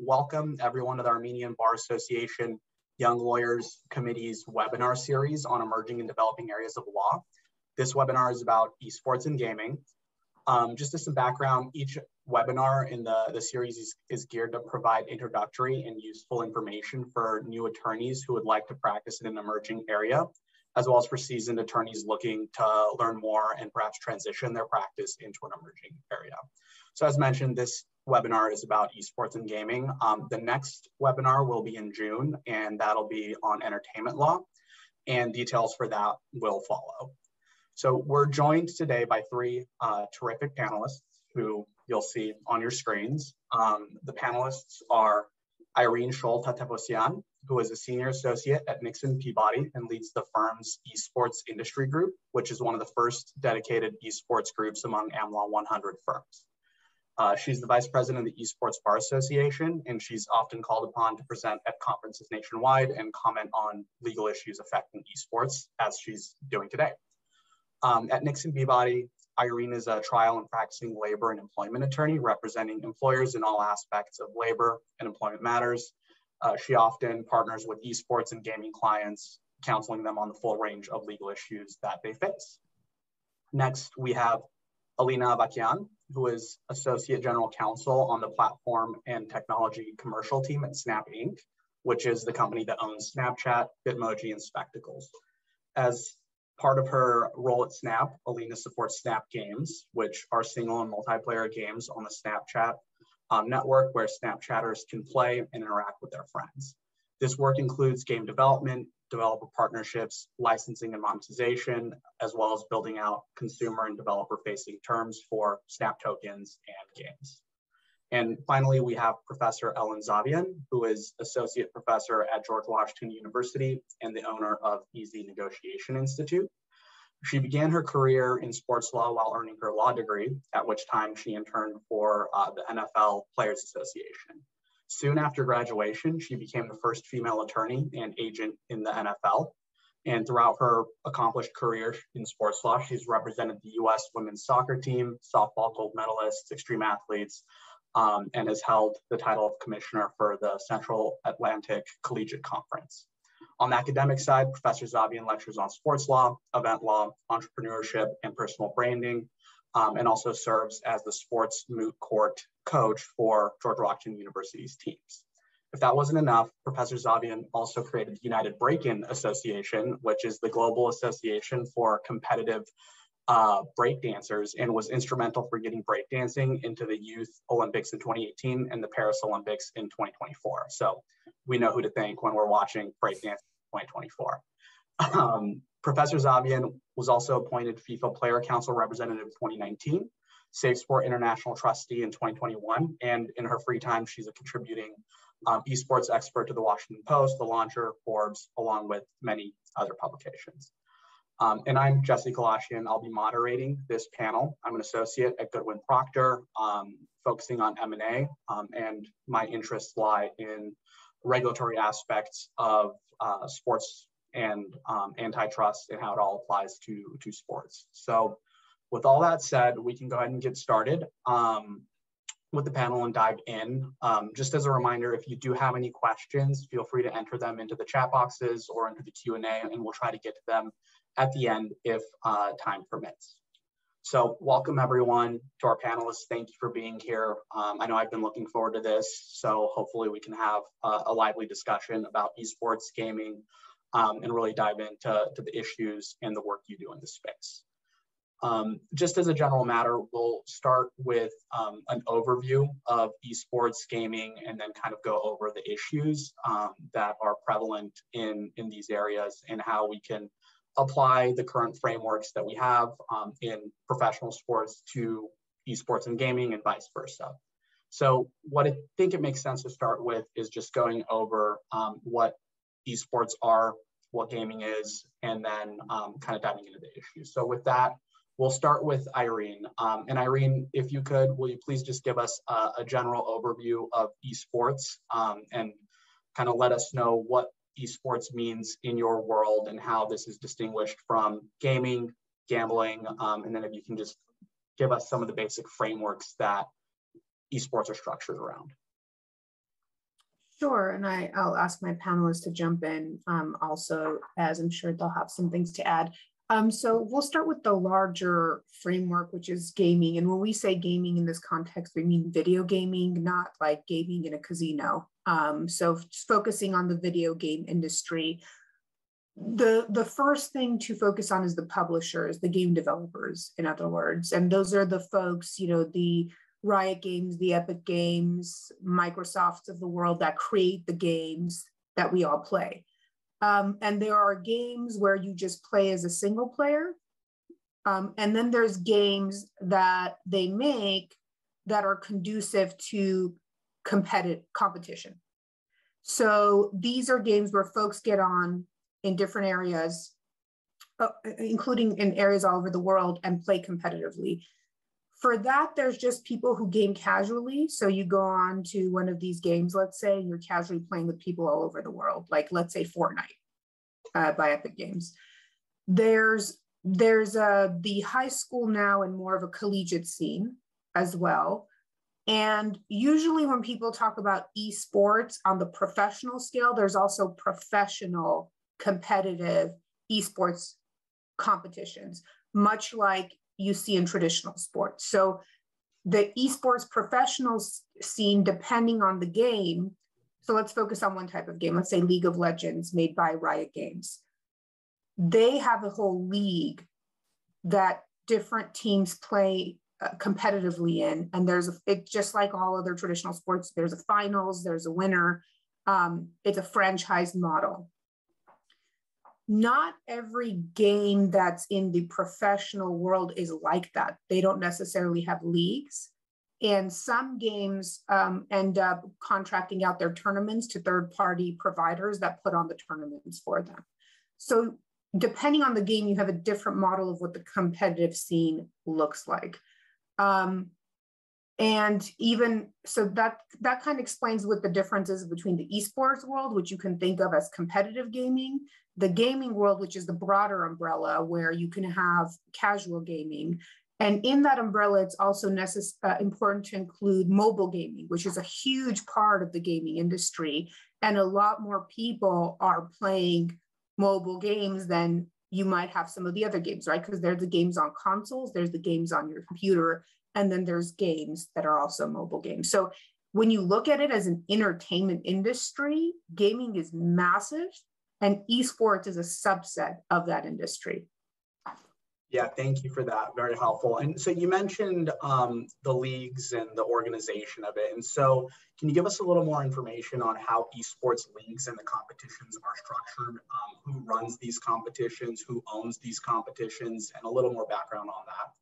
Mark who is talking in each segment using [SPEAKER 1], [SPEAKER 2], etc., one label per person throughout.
[SPEAKER 1] welcome everyone to the Armenian Bar Association Young Lawyers Committee's webinar series on emerging and developing areas of law. This webinar is about esports and gaming. Um, just as some background, each webinar in the, the series is, is geared to provide introductory and useful information for new attorneys who would like to practice in an emerging area, as well as for seasoned attorneys looking to learn more and perhaps transition their practice into an emerging area. So as mentioned, this webinar is about esports and gaming. Um, the next webinar will be in June, and that'll be on entertainment law, and details for that will follow. So we're joined today by three uh, terrific panelists who you'll see on your screens. Um, the panelists are Irene Scholl Tatevosyan, who is a senior associate at Nixon Peabody and leads the firm's esports industry group, which is one of the first dedicated esports groups among AmLaw 100 firms. Uh, she's the vice president of the Esports Bar Association, and she's often called upon to present at conferences nationwide and comment on legal issues affecting esports, as she's doing today. Um, at Nixon Peabody, Irene is a trial and practicing labor and employment attorney representing employers in all aspects of labor and employment matters. Uh, she often partners with esports and gaming clients, counseling them on the full range of legal issues that they face. Next, we have Elina Avakian, who is Associate General Counsel on the platform and technology commercial team at Snap Inc., which is the company that owns Snapchat, Bitmoji, and Spectacles. As part of her role at Snap, Elina supports Snap Games, which are single and multiplayer games on the Snapchat um, network where Snapchatters can play and interact with their friends. This work includes game development, developer partnerships, licensing and monetization, as well as building out consumer and developer facing terms for Snap tokens and games. And finally, we have Professor Ellen Zavian, who is Associate Professor at George Washington University and the owner of Easy Negotiation Institute. She began her career in sports law while earning her law degree, at which time she interned for uh, the NFL Players Association. Soon after graduation, she became the first female attorney and agent in the NFL. And throughout her accomplished career in sports law, she's represented the US women's soccer team, softball gold medalists, extreme athletes, um, and has held the title of commissioner for the Central Atlantic Collegiate Conference. On the academic side, Professor Zavian lectures on sports law, event law, entrepreneurship, and personal branding, um, and also serves as the sports moot court coach for George Washington University's teams. If that wasn't enough, Professor Zavian also created the United Break-In Association, which is the global association for competitive uh, breakdancers and was instrumental for getting breakdancing into the Youth Olympics in 2018 and the Paris Olympics in 2024. So we know who to thank when we're watching breakdance 2024. Um, Professor Zavian was also appointed FIFA Player Council representative in 2019, Safe Sport International trustee in 2021, and in her free time, she's a contributing um, esports expert to the Washington Post, The Launcher, Forbes, along with many other publications. Um, and I'm Jesse Kalashyan. I'll be moderating this panel. I'm an associate at Goodwin Procter, um, focusing on M&A, um, and my interests lie in regulatory aspects of uh, sports and um, antitrust and how it all applies to, to sports. So with all that said, we can go ahead and get started um, with the panel and dive in. Um, just as a reminder, if you do have any questions, feel free to enter them into the chat boxes or into the Q&A and we'll try to get to them at the end if uh, time permits. So welcome everyone to our panelists. Thank you for being here. Um, I know I've been looking forward to this, so hopefully we can have a, a lively discussion about esports gaming um, and really dive into to the issues and the work you do in the space. Um, just as a general matter, we'll start with um, an overview of esports gaming and then kind of go over the issues um, that are prevalent in, in these areas and how we can apply the current frameworks that we have um, in professional sports to esports and gaming and vice versa. So what I think it makes sense to start with is just going over um, what esports are, what gaming is, and then um, kind of diving into the issues. So with that, we'll start with Irene. Um, and Irene, if you could, will you please just give us a, a general overview of esports um, and kind of let us know what esports means in your world and how this is distinguished from gaming, gambling, um, and then if you can just give us some of the basic frameworks that esports are structured around.
[SPEAKER 2] Sure, and I, I'll ask my panelists to jump in um, also, as I'm sure they'll have some things to add. Um, so we'll start with the larger framework, which is gaming. And when we say gaming in this context, we mean video gaming, not like gaming in a casino. Um, so focusing on the video game industry, the the first thing to focus on is the publishers, the game developers, in other words, and those are the folks, you know, the Riot Games, the Epic Games, Microsofts of the world that create the games that we all play. Um, and there are games where you just play as a single player. Um, and then there's games that they make that are conducive to competitive competition. So these are games where folks get on in different areas, uh, including in areas all over the world, and play competitively. For that, there's just people who game casually. So you go on to one of these games, let's say, and you're casually playing with people all over the world, like let's say Fortnite uh, by Epic Games. There's there's uh, the high school now and more of a collegiate scene as well. And usually, when people talk about esports on the professional scale, there's also professional competitive esports competitions, much like you see in traditional sports. So the esports professional scene, depending on the game, so let's focus on one type of game, let's say League of Legends made by Riot Games. They have a whole league that different teams play uh, competitively in. And there's a, it just like all other traditional sports, there's a finals, there's a winner. Um, it's a franchise model not every game that's in the professional world is like that. They don't necessarily have leagues. And some games um, end up contracting out their tournaments to third party providers that put on the tournaments for them. So, depending on the game, you have a different model of what the competitive scene looks like. Um, and even so that that kind of explains what the difference is between the esports world which you can think of as competitive gaming the gaming world which is the broader umbrella where you can have casual gaming. And in that umbrella it's also necess- uh, important to include mobile gaming which is a huge part of the gaming industry. And a lot more people are playing mobile games than you might have some of the other games right? Because there's the games on consoles there's the games on your computer and then there's games that are also mobile games. So when you look at it as an entertainment industry, gaming is massive and esports is a subset of that industry.
[SPEAKER 1] Yeah, thank you for that. Very helpful. And so you mentioned um, the leagues and the organization of it. And so, can you give us a little more information on how esports leagues and the competitions are structured? Um, who runs these competitions? Who owns these competitions? And a little more background on that.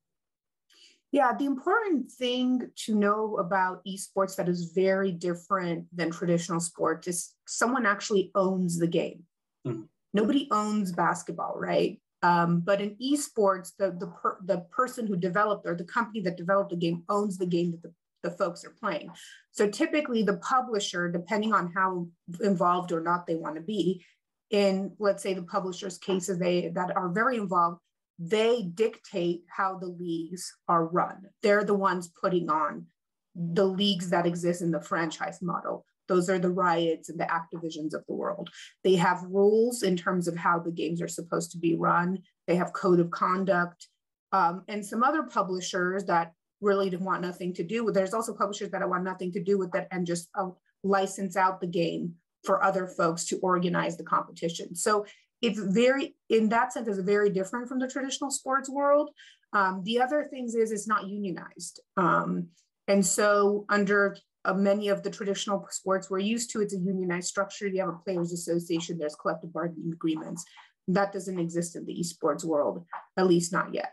[SPEAKER 2] Yeah, the important thing to know about esports that is very different than traditional sports is someone actually owns the game. Mm-hmm. Nobody owns basketball, right? Um, but in esports, the the per, the person who developed or the company that developed the game owns the game that the, the folks are playing. So typically, the publisher, depending on how involved or not they want to be, in let's say the publisher's cases they that are very involved, they dictate how the leagues are run. They're the ones putting on the leagues that exist in the franchise model. Those are the riots and the Activisions of the world. They have rules in terms of how the games are supposed to be run. They have code of conduct. Um, and some other publishers that really want nothing to do with. There's also publishers that want nothing to do with that and just uh, license out the game for other folks to organize the competition. So it's very in that sense is very different from the traditional sports world um, the other things is it's not unionized um, and so under uh, many of the traditional sports we're used to it's a unionized structure you have a players association there's collective bargaining agreements that doesn't exist in the esports world at least not yet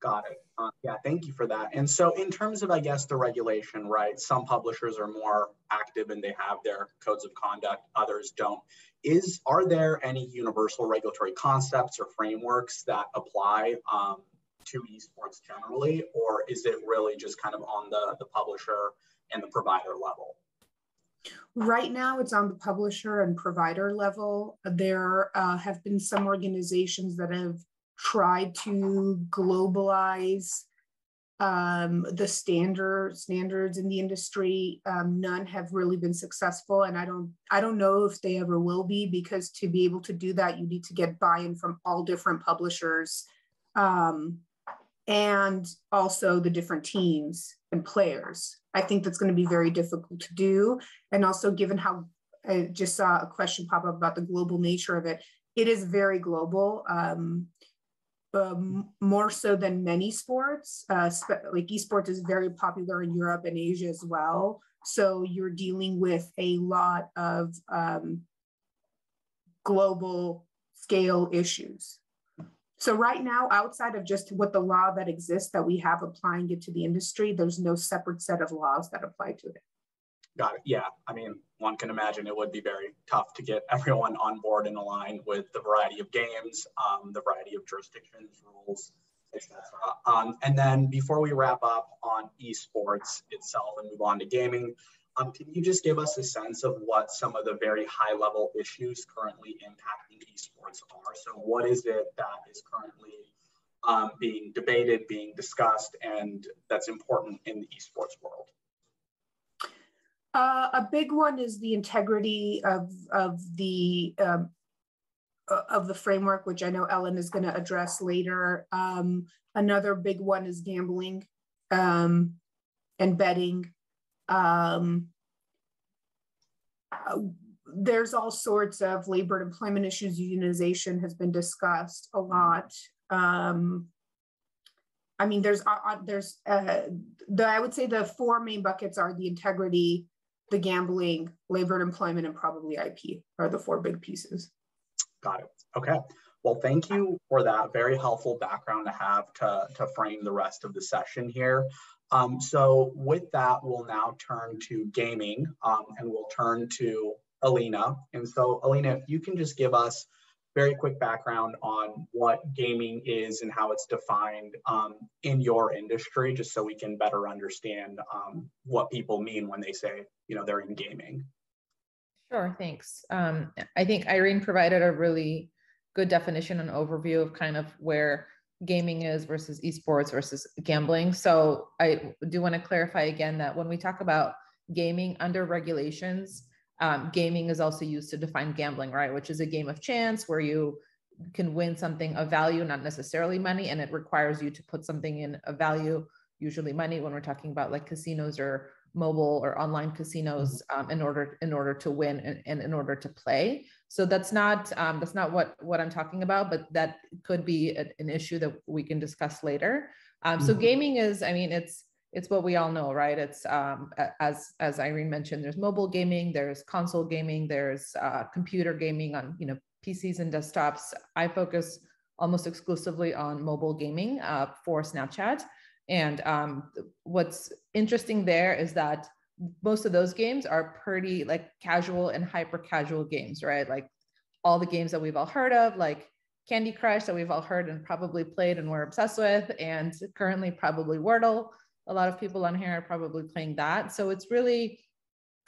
[SPEAKER 1] got it uh, yeah, thank you for that. And so, in terms of, I guess, the regulation, right? Some publishers are more active and they have their codes of conduct; others don't. Is are there any universal regulatory concepts or frameworks that apply um, to esports generally, or is it really just kind of on the the publisher and the provider level?
[SPEAKER 2] Right now, it's on the publisher and provider level. There uh, have been some organizations that have tried to globalize um, the standard standards in the industry. Um, none have really been successful, and I don't I don't know if they ever will be because to be able to do that, you need to get buy-in from all different publishers, um, and also the different teams and players. I think that's going to be very difficult to do, and also given how I just saw a question pop up about the global nature of it. It is very global. Um, um, more so than many sports. Uh, like esports is very popular in Europe and Asia as well. So you're dealing with a lot of um, global scale issues. So right now, outside of just what the law that exists that we have applying it to the industry, there's no separate set of laws that apply to it.
[SPEAKER 1] Got it. Yeah. I mean, one can imagine it would be very tough to get everyone on board and aligned with the variety of games, um, the variety of jurisdictions, rules, etc. Um, and then before we wrap up on esports itself and move on to gaming, um, can you just give us a sense of what some of the very high level issues currently impacting esports are? So, what is it that is currently um, being debated, being discussed, and that's important in the esports world?
[SPEAKER 2] Uh, a big one is the integrity of of the um, of the framework, which I know Ellen is going to address later. Um, another big one is gambling um, and betting. Um, uh, there's all sorts of labor and employment issues. Unionization has been discussed a lot. Um, I mean, there's uh, uh there's uh, the I would say the four main buckets are the integrity, the gambling, labor and employment, and probably IP are the four big pieces.
[SPEAKER 1] Got it. Okay. Well, thank you for that very helpful background to have to, to frame the rest of the session here. Um, so with that, we'll now turn to gaming um, and we'll turn to Elina. And so Elina, if you can just give us very quick background on what gaming is and how it's defined um, in your industry, just so we can better understand um, what people mean when they say, you know, they're in gaming.
[SPEAKER 3] Sure, thanks. Um, I think Irene provided a really good definition and overview of kind of where gaming is versus esports versus gambling. So I do want to clarify again that when we talk about gaming under regulations, um, gaming is also used to define gambling, right? Which is a game of chance where you can win something of value, not necessarily money, and it requires you to put something in a value, usually money, when we're talking about like casinos or mobile or online casinos mm-hmm. um, in order in order to win and, and, in order to play. So that's not um, that's not what what I'm talking about, but that could be a, an issue that we can discuss later. Um, mm-hmm. So gaming is, I mean, it's it's what we all know, right? It's um, as as Irene mentioned, there's mobile gaming, there's console gaming, there's uh, computer gaming on you know PCs and desktops. I focus almost exclusively on mobile gaming uh, for Snapchat. And um, what's interesting there is that most of those games are pretty like casual and hyper casual games, right? Like all the games that we've all heard of, like Candy Crush that we've all heard and probably played and we're obsessed with, and currently probably Wordle a lot of people on here are probably playing that. So it's really,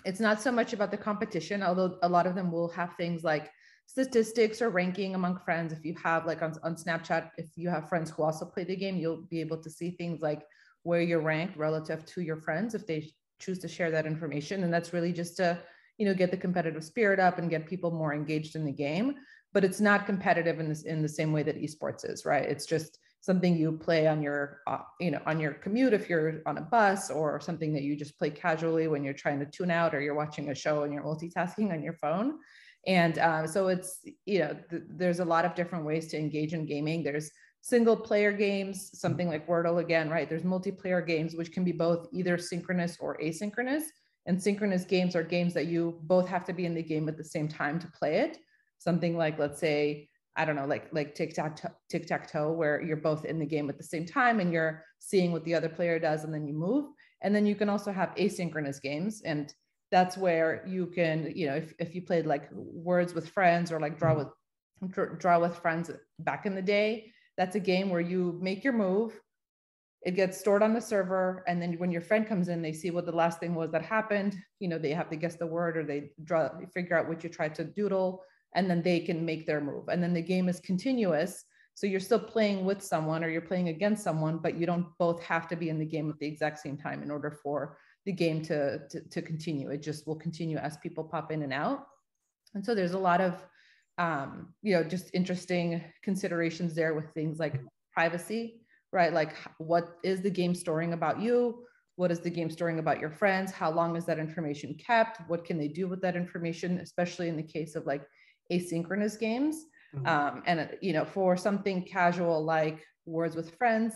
[SPEAKER 3] it's not so much about the competition, although a lot of them will have things like statistics or ranking among friends. If you have like on, on Snapchat, if you have friends who also play the game, you'll be able to see things like where you're ranked relative to your friends if they choose to share that information. And that's really just to, you know, get the competitive spirit up and get people more engaged in the game. But it's not competitive in this in the same way that esports is, right? It's just something you play on your uh, you know on your commute if you're on a bus or something that you just play casually when you're trying to tune out or you're watching a show and you're multitasking on your phone. And um, so it's you know th- there's a lot of different ways to engage in gaming. There's single player games something like wordle again right? There's multiplayer games which can be both either synchronous or asynchronous. And synchronous games are games that you both have to be in the game at the same time to play it. Something like let's say I don't know, like like tic tac tic tac toe, where you're both in the game at the same time and you're seeing what the other player does, and then you move. And then you can also have asynchronous games, and that's where you can, you know, if, if you played like words with friends or like draw mm-hmm. with draw with friends back in the day, that's a game where you make your move, it gets stored on the server, and then when your friend comes in, they see what the last thing was that happened. You know, they have to guess the word or they draw, figure out what you tried to doodle and then they can make their move. And then the game is continuous. So you're still playing with someone or you're playing against someone, but you don't both have to be in the game at the exact same time in order for the game to, to, to continue. It just will continue as people pop in and out. And so there's a lot of, um, you know, just interesting considerations there with things like privacy, right? Like what is the game storing about you? What is the game storing about your friends? How long is that information kept? What can they do with that information, especially in the case of like asynchronous games? Mm-hmm. Um, and you know, for something casual like words with friends,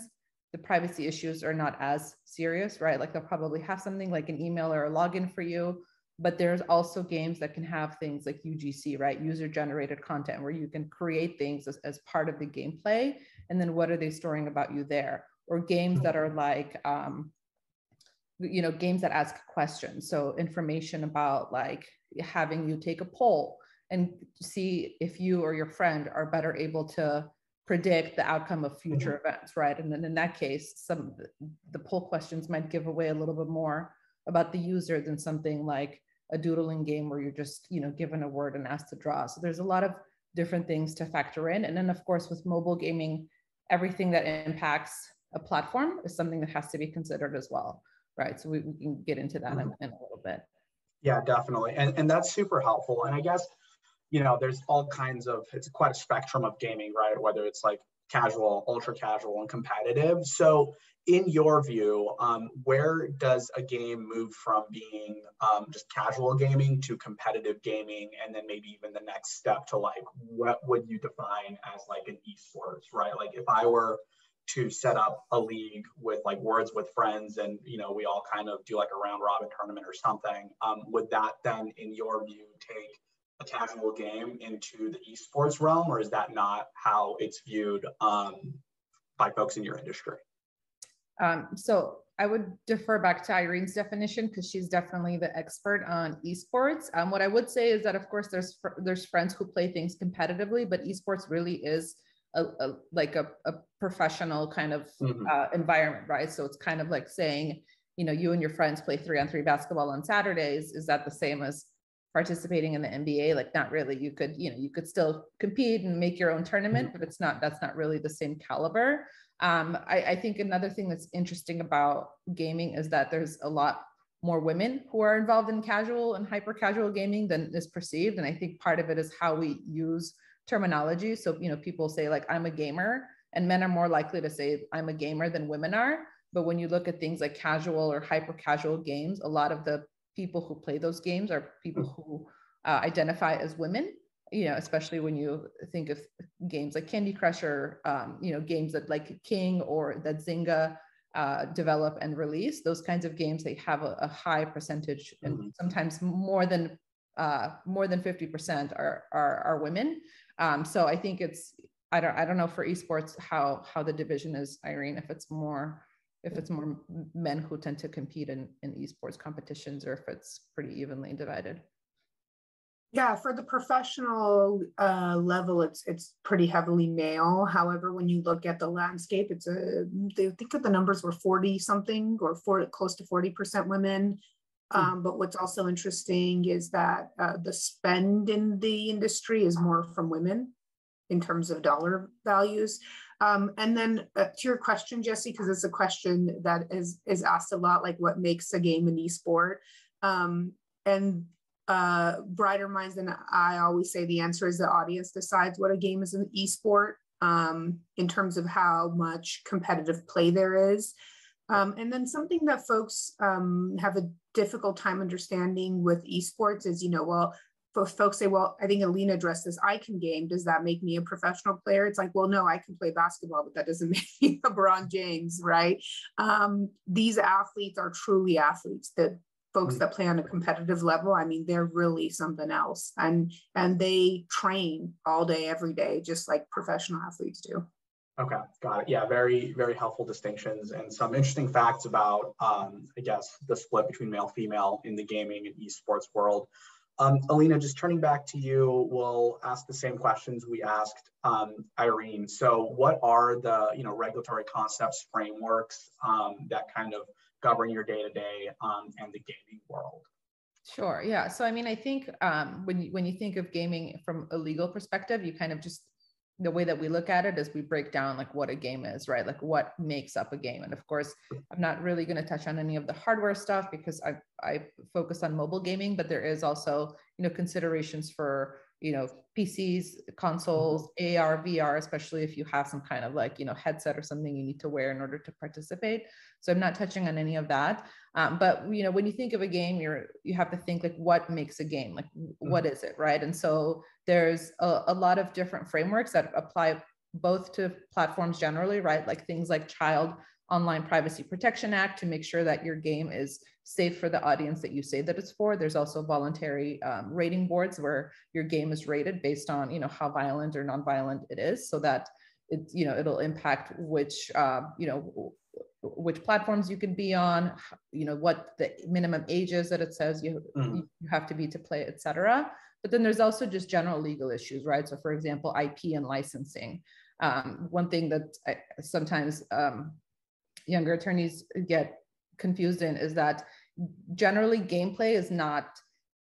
[SPEAKER 3] the privacy issues are not as serious, right? Like they'll probably have something like an email or a login for you, but there's also games that can have things like UGC, right? User generated content where you can create things as, as part of the gameplay. And then what are they storing about you there? Or games that are like, um, you know, games that ask questions. So information about like having you take a poll and see if you or your friend are better able to predict the outcome of future mm-hmm. events, right? And then in that case, some the poll questions might give away a little bit more about the user than something like a doodling game where you're just, you know, given a word and asked to draw. So there's a lot of different things to factor in. And then of course with mobile gaming, everything that impacts a platform is something that has to be considered as well, right? So we, we can get into that mm-hmm. in, in a little bit.
[SPEAKER 1] Yeah, definitely. And, and that's super helpful. And I guess you know, there's all kinds of, it's quite a spectrum of gaming, right? Whether it's like casual, ultra casual, and competitive. So, in your view, um, where does a game move from being um, just casual gaming to competitive gaming, and then maybe even the next step to like what would you define as like an esports, right? Like if I were to set up a league with like words with friends, and you know we all kind of do like a round robin tournament or something, um, would that then, in your view, take a casual game into the esports realm, or is that not how it's viewed um, by folks in your industry?
[SPEAKER 3] Um, so I would defer back to Irene's definition because she's definitely the expert on esports. Um, what I would say is that, of course, there's there's friends who play things competitively, but esports really is a, a like a, a, professional kind of mm-hmm. uh, environment, right? So it's kind of like saying, you know, you and your friends play three on three basketball on Saturdays. Is that the same as participating in the NBA, like not really. You could, you know, you could still compete and make your own tournament, mm-hmm. but it's not, that's not really the same caliber. Um, I, I think another thing that's interesting about gaming is that there's a lot more women who are involved in casual and hyper casual gaming than is perceived. And I think part of it is how we use terminology. So, you know, people say like, I'm a gamer and men are more likely to say I'm a gamer than women are. But when you look at things like casual or hyper casual games, a lot of the people who play those games are people mm. who uh, identify as women you know especially when you think of games like candy crush or um, you know games that like king or that zynga uh, develop and release those kinds of games they have a, a high percentage and mm-hmm. sometimes more than uh, more than 50% are, are, are women um, so i think it's i don't i don't know for esports how how the division is irene if it's more if it's more men who tend to compete in, in esports competitions or if it's pretty evenly divided?
[SPEAKER 2] Yeah for the professional uh, level it's it's pretty heavily male. However when you look at the landscape it's a they think that the numbers were 40 something or 40, close to 40 percent women. Hmm. um, but what's also interesting is that uh, the spend in the industry is more from women in terms of dollar values um, and then uh, to your question, Jesse, because it's a question that is is asked a lot, like what makes a game an esport? Um, and uh, brighter minds than I always say the answer is the audience decides what a game is an esport um, in terms of how much competitive play there is. Um, and then something that folks um, have a difficult time understanding with esports is, you know, well, folks say, well, I think Elina addressed this. I can game. Does that make me a professional player? It's like, well, no, I can play basketball, but that doesn't make me LeBron James, right? Um, these athletes are truly athletes. The folks mm-hmm. that play on a competitive level, I mean, they're really something else, and and they train all day, every day, just like professional athletes do.
[SPEAKER 1] Okay, got it. Yeah, very, very helpful distinctions and some interesting facts about, um, I guess, the split between male female in the gaming and esports world. Um, Elina, just turning back to you, we'll ask the same questions we asked um, Irene. So what are the you know, regulatory concepts, frameworks um, that kind of govern your day-to-day um, and the gaming world?
[SPEAKER 3] Sure, yeah. So I mean, I think um, when, you, when you think of gaming from a legal perspective, you kind of just the way that we look at it is we break down like what a game is, right? Like what makes up a game. And of course, I'm not really going to touch on any of the hardware stuff because I I focus on mobile gaming, but there is also, you know, considerations for you know pcs consoles mm-hmm. ar vr especially if you have some kind of like you know headset or something you need to wear in order to participate. So i'm not touching on any of that. Um, but you know when you think of a game you're you have to think like what makes a game? Like what mm-hmm. is it right? And so there's a, a lot of different frameworks that apply both to platforms generally right? Like things like child online privacy protection act to make sure that your game is safe for the audience that you say that it's for. There's also voluntary um, rating boards where your game is rated based on you know how violent or non-violent it is, so that it you know it'll impact which uh, you know which platforms you can be on, you know what the minimum age is that it says you mm-hmm. you have to be to play, etc. But then there's also just general legal issues, right? So for example, IP and licensing. Um, one thing that I, sometimes um, younger attorneys get confused in is that generally gameplay is not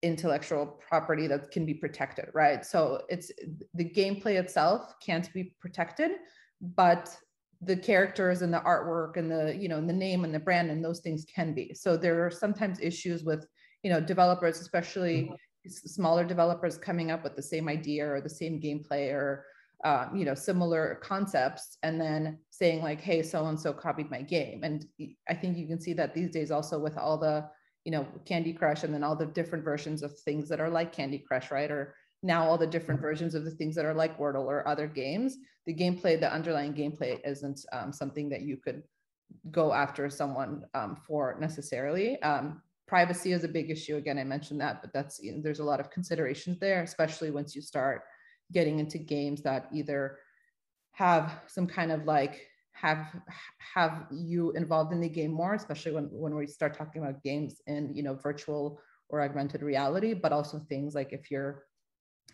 [SPEAKER 3] intellectual property that can be protected, right? So it's the gameplay itself can't be protected, but the characters and the artwork and the you know the name and the brand and those things can be. So there are sometimes issues with you know developers, especially mm-hmm. smaller developers coming up with the same idea or the same gameplay or um, you know similar concepts and then saying like hey so and so copied my game and i think you can see that these days also with all the you know candy crush and then all the different versions of things that are like candy crush right or now all the different mm-hmm. versions of the things that are like wordle or other games the gameplay the underlying gameplay isn't um, something that you could go after someone um, for necessarily um, privacy is a big issue again i mentioned that but that's you know, there's a lot of considerations there especially once you start getting into games that either have some kind of like have have you involved in the game more especially when when we start talking about games in you know virtual or augmented reality but also things like if you're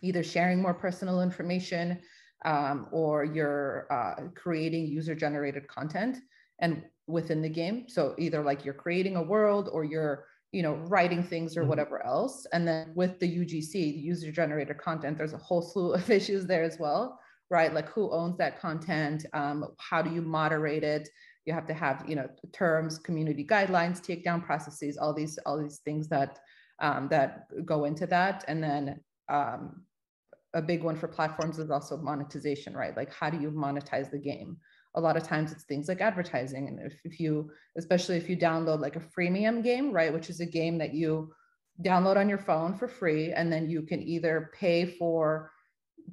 [SPEAKER 3] either sharing more personal information um, or you're uh, creating user generated content and within the game so either like you're creating a world or you're you know, writing things or mm-hmm. whatever else. And then with the UGC, the user generated content, there's a whole slew of issues there as well, right? Like who owns that content? Um, how do you moderate it? You have to have, you know, terms, community guidelines, takedown processes, all these, all these things that um, that go into that. And then um, a big one for platforms is also monetization, right? Like how do you monetize the game? a lot of times it's things like advertising and if, if you especially if you download like a freemium game right which is a game that you download on your phone for free and then you can either pay for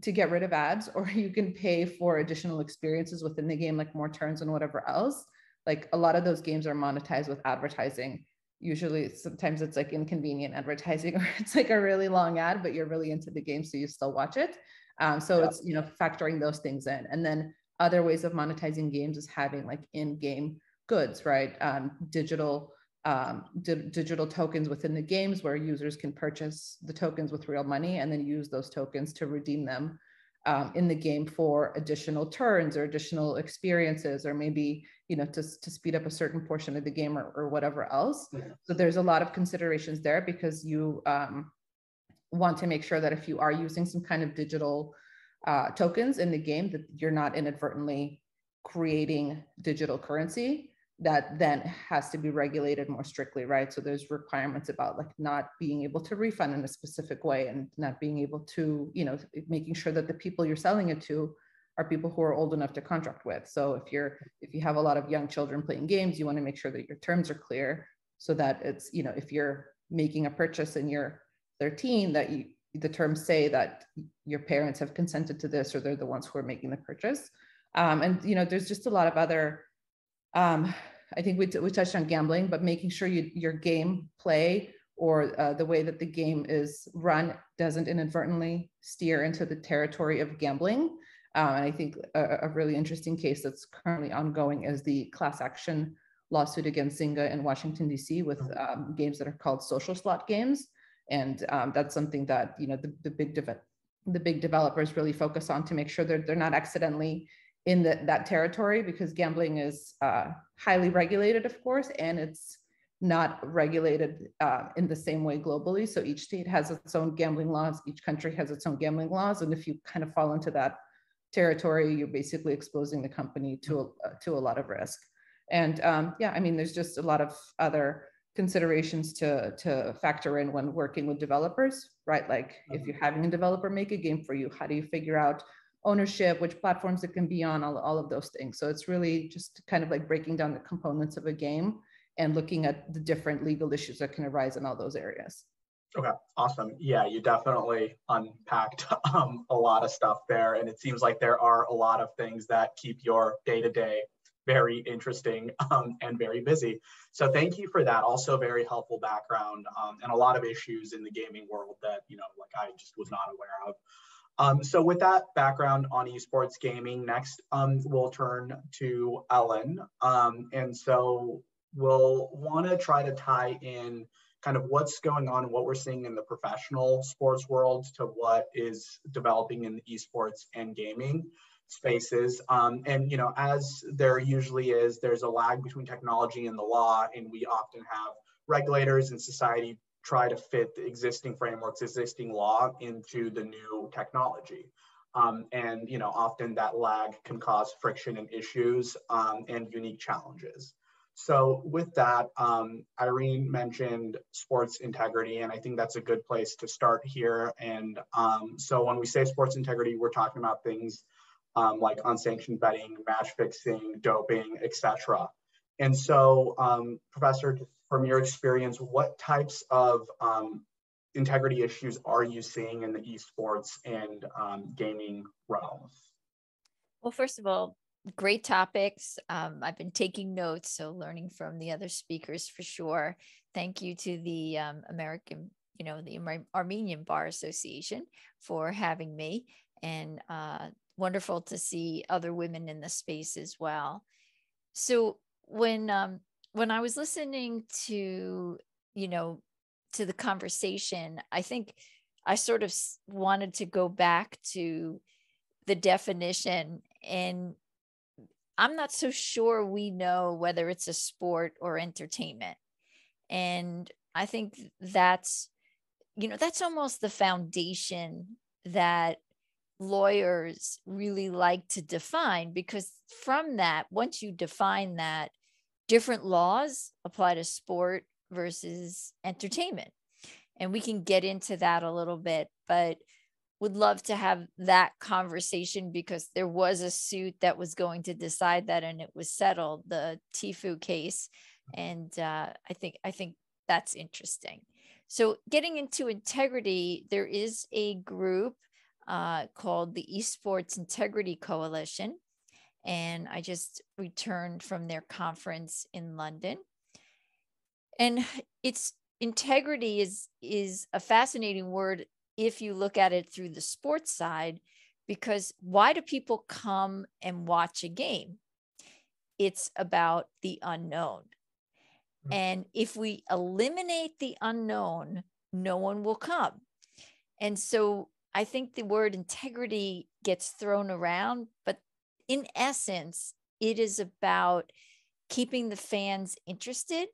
[SPEAKER 3] to get rid of ads or you can pay for additional experiences within the game like more turns and whatever else like a lot of those games are monetized with advertising usually sometimes it's like inconvenient advertising or it's like a really long ad but you're really into the game so you still watch it um, so yeah. it's you know factoring those things in and then other ways of monetizing games is having like in-game goods, right? Um, digital um, di- digital tokens within the games where users can purchase the tokens with real money and then use those tokens to redeem them um, in the game for additional turns or additional experiences or maybe you know to, to speed up a certain portion of the game or, or whatever else yeah. so there's a lot of considerations there because you um, want to make sure that if you are using some kind of digital uh, tokens in the game that you're not inadvertently creating digital currency that then has to be regulated more strictly right so there's requirements about like not being able to refund in a specific way and not being able to you know making sure that the people you're selling it to are people who are old enough to contract with so if you're if you have a lot of young children playing games you want to make sure that your terms are clear so that it's you know if you're making a purchase and you're 13 that you the terms say that your parents have consented to this or they're the ones who are making the purchase. Um, and you know, there's just a lot of other. Um, I think we, we touched on gambling, but making sure you, your game play or uh, the way that the game is run doesn't inadvertently steer into the territory of gambling. Um, and I think a, a, really interesting case that's currently ongoing is the class action lawsuit against Zynga in Washington, D.C. with um, games that are called social slot games and um, that's something that you know the, the big de- the big developers really focus on to make sure that they're not accidentally in the, that territory because gambling is uh, highly regulated of course and it's not regulated uh, in the same way globally so each state has its own gambling laws each country has its own gambling laws and if you kind of fall into that territory, you're basically exposing the company to a, to a lot of risk. And um, yeah, I mean, there's just a lot of other considerations to to factor in when working with developers, right? Like if you're having a developer make a game for you, how do you figure out ownership, which platforms it can be on, all, all of those things. So it's really just kind of like breaking down the components of a game and looking at the different legal issues that can arise in all those areas.
[SPEAKER 1] Okay, awesome. Yeah, you definitely unpacked um, a lot of stuff there. And it seems like there are a lot of things that keep your day to day very interesting um, and very busy. So thank you for that. Also very helpful background um, and a lot of issues in the gaming world that, you know, like I just was not aware of. Um, so with that background on esports gaming, next um, we'll turn to Ellen. Um, and so we'll want to try to tie in kind of what's going on, what we're seeing in the professional sports world to what is developing in the esports and gaming spaces. Um, and, you know, as there usually is, there's a lag between technology and the law, and we often have regulators and society try to fit the existing frameworks, existing law into the new technology. Um, and, you know, often that lag can cause friction and issues um, and unique challenges. So with that, um, Irene mentioned sports integrity, and I think that's a good place to start here. And um, so when we say sports integrity, we're talking about things um, like unsanctioned betting, match fixing, doping, etc. And so, um, Professor, from your experience, what types of um, integrity issues are you seeing in the esports and um, gaming realms?
[SPEAKER 4] Well, first of all, great topics. Um, I've been taking notes, so learning from the other speakers for sure. Thank you to the um, American, you know, the Armenian Bar Association for having me, and uh, wonderful to see other women in the space as well. So when um, when I was listening to, you know, to the conversation, I think I sort of wanted to go back to the definition and I'm not so sure we know whether it's a sport or entertainment. And I think that's, you know, that's almost the foundation that lawyers really like to define because from that, once you define that, different laws apply to sport versus entertainment. And we can get into that a little bit, but would love to have that conversation because there was a suit that was going to decide that and it was settled the Tfue case. And uh, i think i think that's interesting. So getting into integrity there is a group uh, called the esports integrity coalition and i just returned from their conference in london and it's integrity is is a fascinating word if you look at it through the sports side, because why do people come and watch a game? It's about the unknown. Mm-hmm. And if we eliminate the unknown, no one will come. And so I think the word integrity gets thrown around, but in essence, it is about keeping the fans interested,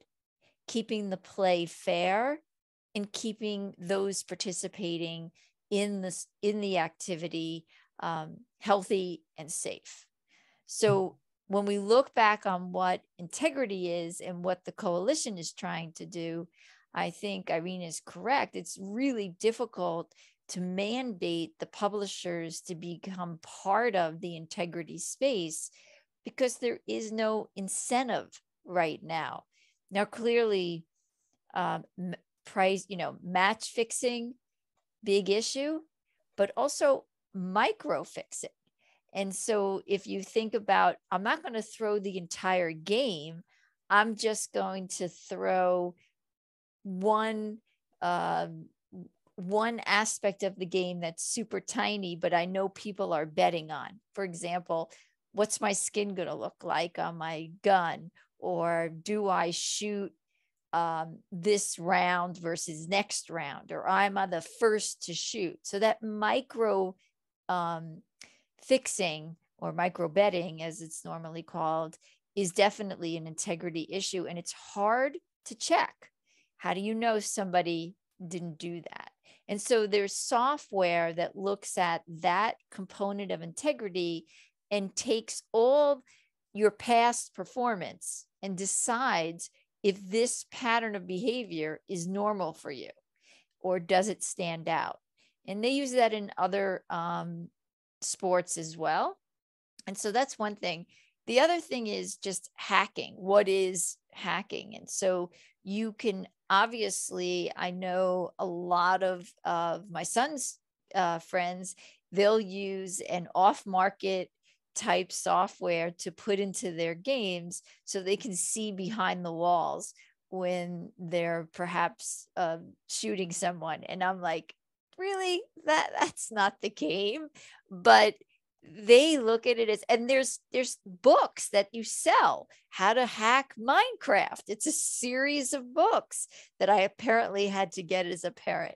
[SPEAKER 4] keeping the play fair, and keeping those participating in this in the activity um, healthy and safe. So when we look back on what integrity is and what the coalition is trying to do i think irene is correct. It's really difficult to mandate the publishers to become part of the integrity space because there is no incentive right now now clearly um, price, you know, match fixing, big issue, but also micro fix it. And so if you think about, I'm not going to throw the entire game, I'm just going to throw one uh, one aspect of the game that's super tiny, but I know people are betting on. For example, what's my skin going to look like on my gun? Or do I shoot um, this round versus next round, or I'm on the first to shoot. So that micro um, fixing or micro betting, as it's normally called, is definitely an integrity issue. And it's hard to check. How do you know somebody didn't do that? And so there's software that looks at that component of integrity and takes all your past performance and decides if this pattern of behavior is normal for you or does it stand out. And they use that in other um, sports as well. And so that's one thing. The other thing is just hacking. What is hacking? And so you can obviously, I know a lot of, of my son's uh, friends, they'll use an off market type software to put into their games so they can see behind the walls when they're perhaps uh, shooting someone. And i'm like really? That that's not the game? But they look at it as and there's there's books that you sell how to hack minecraft. It's a series of books that i apparently had to get as a parent.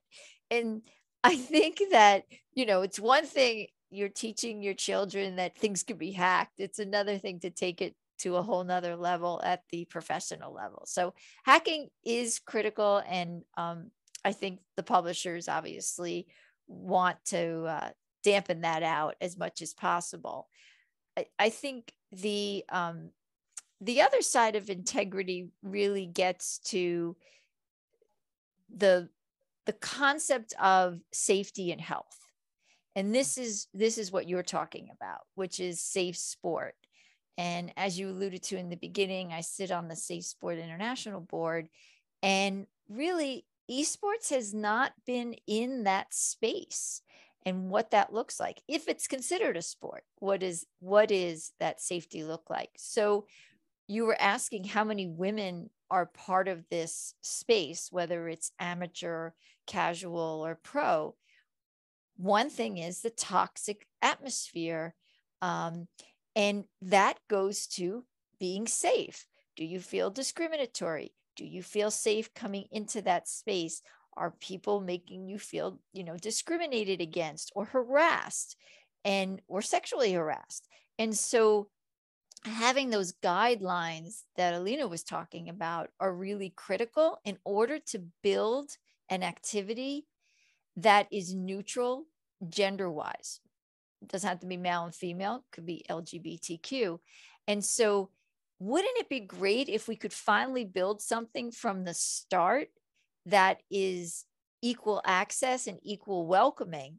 [SPEAKER 4] And i think that you know it's one thing you're teaching your children that things can be hacked. It's another thing to take it to a whole nother level at the professional level. So hacking is critical and um, i think the publishers obviously want to uh, dampen that out as much as possible. I, I think the um, the other side of integrity really gets to the the concept of safety and health. And this is this is what you're talking about which is safe sport. And as you alluded to in the beginning i sit on the safe sport international board and really esports has not been in that space and what that looks like if it's considered a sport what is what is that safety look like so you were asking how many women are part of this space whether it's amateur casual or pro one thing is the toxic atmosphere. Um, and that goes to being safe. Do you feel discriminatory? Do you feel safe coming into that space? Are people making you feel, you know, discriminated against or harassed and or sexually harassed? And so having those guidelines that Elina was talking about are really critical in order to build an activity that is neutral gender wise. Doesn't have to be male and female, could be LGBTQ. And so, wouldn't it be great if we could finally build something from the start that is equal access and equal welcoming,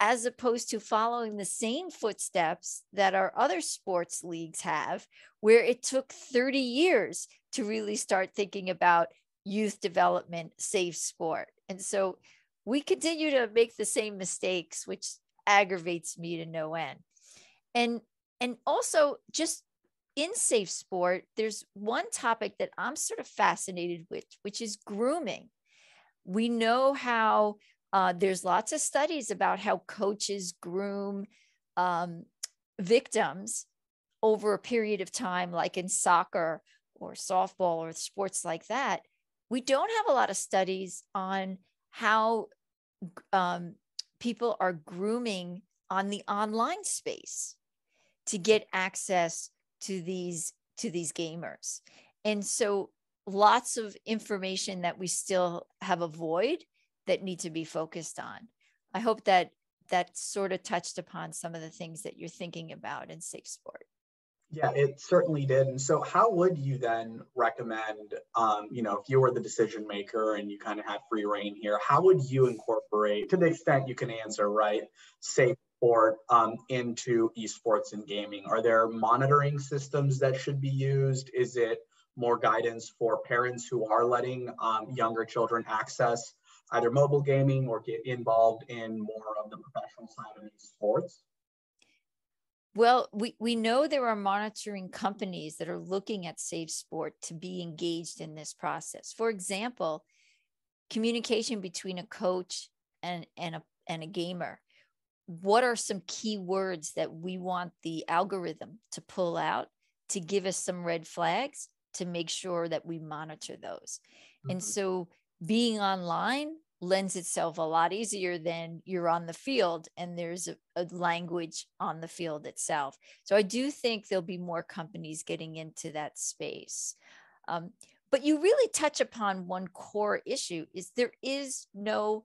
[SPEAKER 4] as opposed to following the same footsteps that our other sports leagues have, where it took 30 years to really start thinking about youth development, safe sport. And so we continue to make the same mistakes, which aggravates me to no end. And and also just in safe sport, there's one topic that I'm sort of fascinated with, which is grooming. We know how uh, there's lots of studies about how coaches groom um, victims over a period of time, like in soccer or softball or sports like that. We don't have a lot of studies on how um, people are grooming on the online space to get access to these to these gamers and so lots of information that we still have a void that need to be focused on i hope that that sort of touched upon some of the things that you're thinking about in safe sport
[SPEAKER 1] yeah, it certainly did. And so, how would you then recommend, um, you know, if you were the decision maker and you kind of had free reign here, how would you incorporate, to the extent you can answer, right, safe sport um, into esports and gaming? Are there monitoring systems that should be used? Is it more guidance for parents who are letting um, younger children access either mobile gaming or get involved in more of the professional side of sports?
[SPEAKER 4] Well, we, we know there are monitoring companies that are looking at safe sport to be engaged in this process. For example, communication between a coach and, and, a, and a gamer. What are some key words that we want the algorithm to pull out to give us some red flags to make sure that we monitor those? Mm-hmm. And so being online lends itself a lot easier than you're on the field and there's a, a, language on the field itself. So I do think there'll be more companies getting into that space. Um, but you really touch upon one core issue is there is no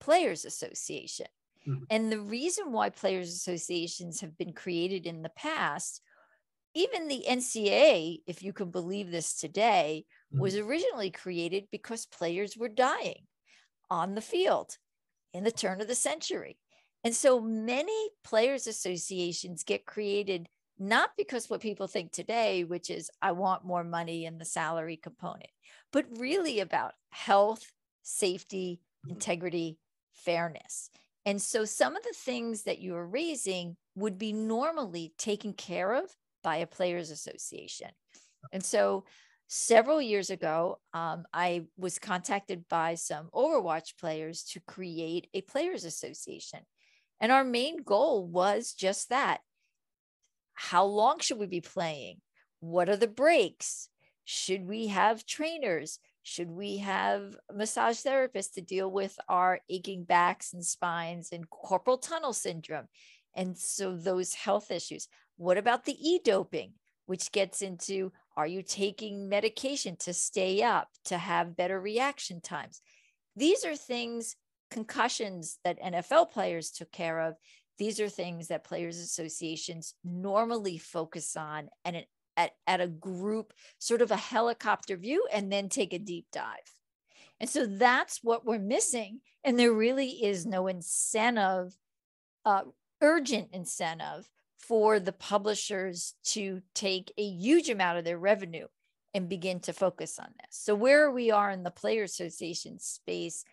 [SPEAKER 4] players association. Mm-hmm. And the reason why players associations have been created in the past, even the NCAA, if you can believe this today, mm-hmm. was originally created because players were dying on the field in the turn of the century. And so many players associations get created not because what people think today, which is I want more money in the salary component, but really about health, safety, mm-hmm. integrity, fairness. And so some of the things that you are raising would be normally taken care of by a players association. And so several years ago, um, I was contacted by some Overwatch players to create a players association. And our main goal was just that. How long should we be playing? What are the breaks? Should we have trainers? Should we have massage therapists to deal with our aching backs and spines and carpal tunnel syndrome? And so those health issues. What about the e doping, which gets into are you taking medication to stay up, to have better reaction times? These are things, concussions that NFL players took care of. These are things that players associations normally focus on and at, at a group, sort of a helicopter view, and then take a deep dive. And so that's what we're missing. And there really is no incentive, uh, urgent incentive for the publishers to take a huge amount of their revenue and begin to focus on this. So, where we are in the player association space,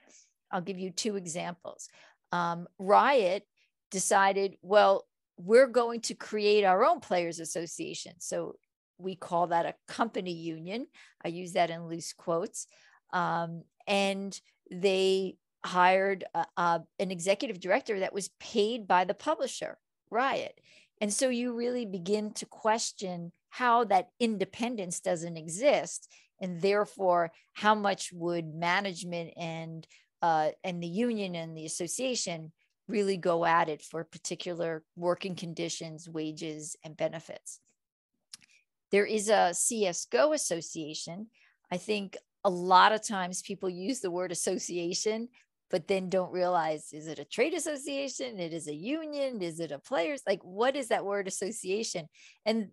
[SPEAKER 4] I'll give you two examples. Um, Riot decided, well, we're going to create our own players association. So we call that a company union. I use that in loose quotes. Um, and they hired uh, uh, an executive director that was paid by the publisher, Riot. And so you really begin to question how that independence doesn't exist. And therefore, how much would management and uh, and the union and the association really go at it for particular working conditions, wages, and benefits? There is a CSGO association. I think a lot of times people use the word association, but then don't realize is it a trade association? It is a union? Is it a players? Like, what is that word association? And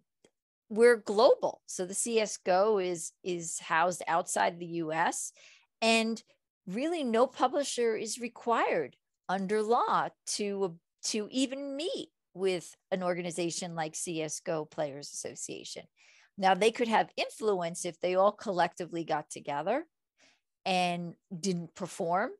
[SPEAKER 4] we're global. So the CSGO is is housed outside the US and really no publisher is required under law to to even meet with an organization like CSGO Players Association. Now, they could have influence if they all collectively got together and didn't perform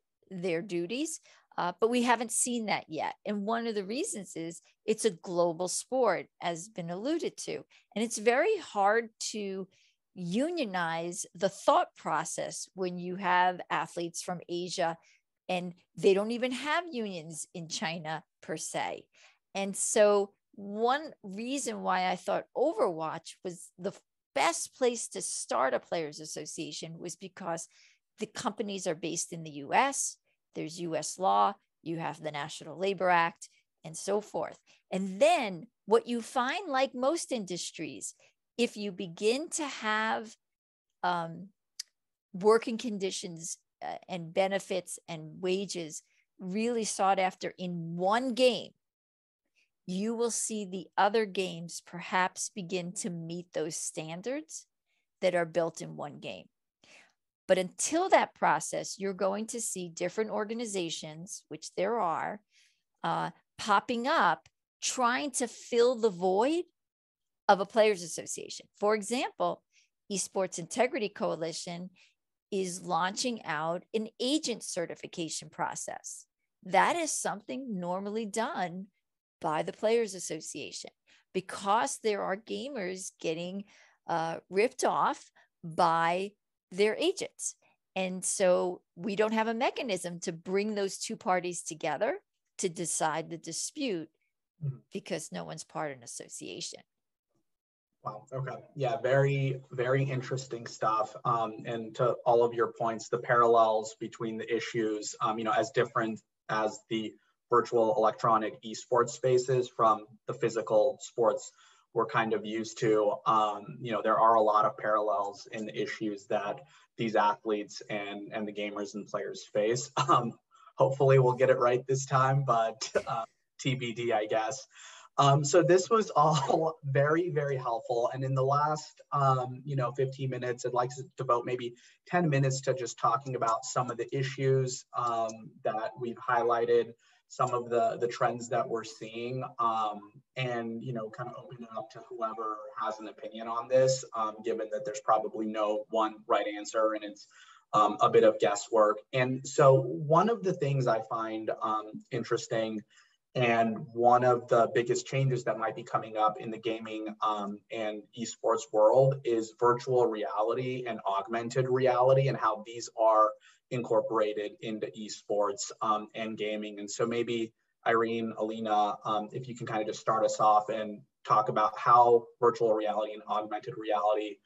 [SPEAKER 4] their duties, uh, but we haven't seen that yet. And one of the reasons is it's a global sport, as been alluded to, and it's very hard to unionize the thought process when you have athletes from Asia and they don't even have unions in China per se. And so one reason why I thought Overwatch was the best place to start a players association was because the companies are based in the US, there's US law, you have the National Labor Act, and so forth. And then what you find, like most industries, if you begin to have um, working conditions uh, and benefits and wages really sought after in one game, you will see the other games perhaps begin to meet those standards that are built in one game. But until that process, you're going to see different organizations, which there are, uh, popping up trying to fill the void of a players association. For example, Esports Integrity Coalition is launching out an agent certification process. That is something normally done by the Players Association because there are gamers getting uh, ripped off by their agents. And so we don't have a mechanism to bring those two parties together to decide the dispute mm-hmm. because no one's part of an association.
[SPEAKER 1] Wow. Okay. Yeah. Very, very interesting stuff. Um, and to all of your points, the parallels between the issues, um, you know, as different as the virtual electronic esports spaces from the physical sports we're kind of used to. Um, you know, there are a lot of parallels in the issues that these athletes and, and the gamers and players face. Um, hopefully we'll get it right this time, but uh, TBD, I guess. Um, so this was all very, very helpful. And in the last, um, you know, 15 minutes, I'd like to devote maybe 10 minutes to just talking about some of the issues um, that we've highlighted, some of the, the trends that we're seeing, um, and, you know, kind of open it up to whoever has an opinion on this, um, given that there's probably no one right answer and it's um, a bit of guesswork. And so one of the things I find interesting and one of the biggest changes that might be coming up in the gaming um, and esports world is virtual reality and augmented reality and how these are incorporated into esports um, and gaming. And so maybe Irene, Elina, um, if you can kind of just start us off and talk about how virtual reality and augmented reality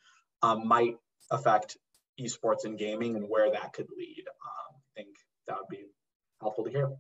[SPEAKER 1] um, might affect esports and gaming and where that could lead. Um, I think that would be helpful to hear.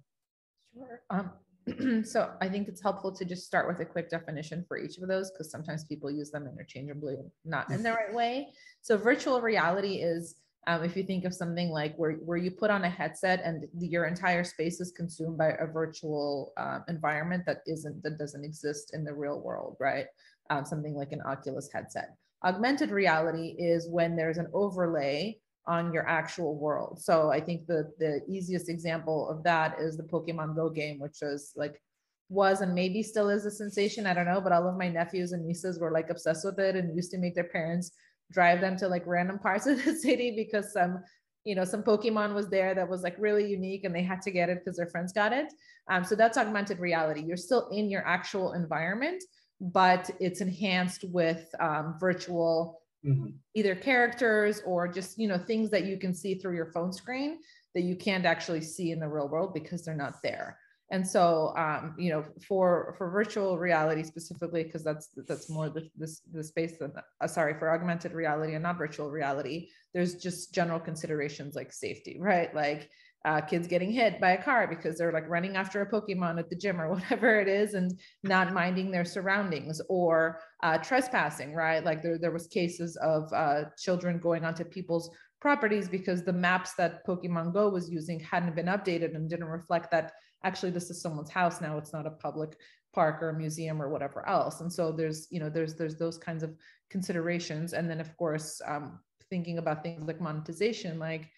[SPEAKER 3] Sure. Um, so I think it's helpful to just start with a quick definition for each of those because sometimes people use them interchangeably, not in the right way. So virtual reality is um, if you think of something like where, where you put on a headset and your entire space is consumed by a virtual um, environment that isn't that doesn't exist in the real world, right? Um, something like an Oculus headset. Augmented reality is when there's an overlay on your actual world. So I think the the easiest example of that is the Pokemon Go game, which was like was and maybe still is a sensation. I don't know, but all of my nephews and nieces were like obsessed with it and used to make their parents drive them to like random parts of the city because some you know some pokemon was there that was like really unique and they had to get it because their friends got it. Um, so that's augmented reality. You're still in your actual environment but it's enhanced with um, virtual mm-hmm. either characters or just you know things that you can see through your phone screen that you can't actually see in the real world because they're not there and so um, you know for for virtual reality specifically because that's that's more the this the space than uh, sorry for augmented reality and not virtual reality there's just general considerations like safety right like uh, kids getting hit by a car because they're like running after a Pokemon at the gym or whatever it is and not minding their surroundings or uh, trespassing, right? Like there, there was cases of uh, children going onto people's properties because the maps that Pokemon Go was using hadn't been updated and didn't reflect that actually this is someone's house now. It's not a public park or a museum or whatever else. And so there's, you know, there's, there's those kinds of considerations. And then of course, um, thinking about things like monetization, like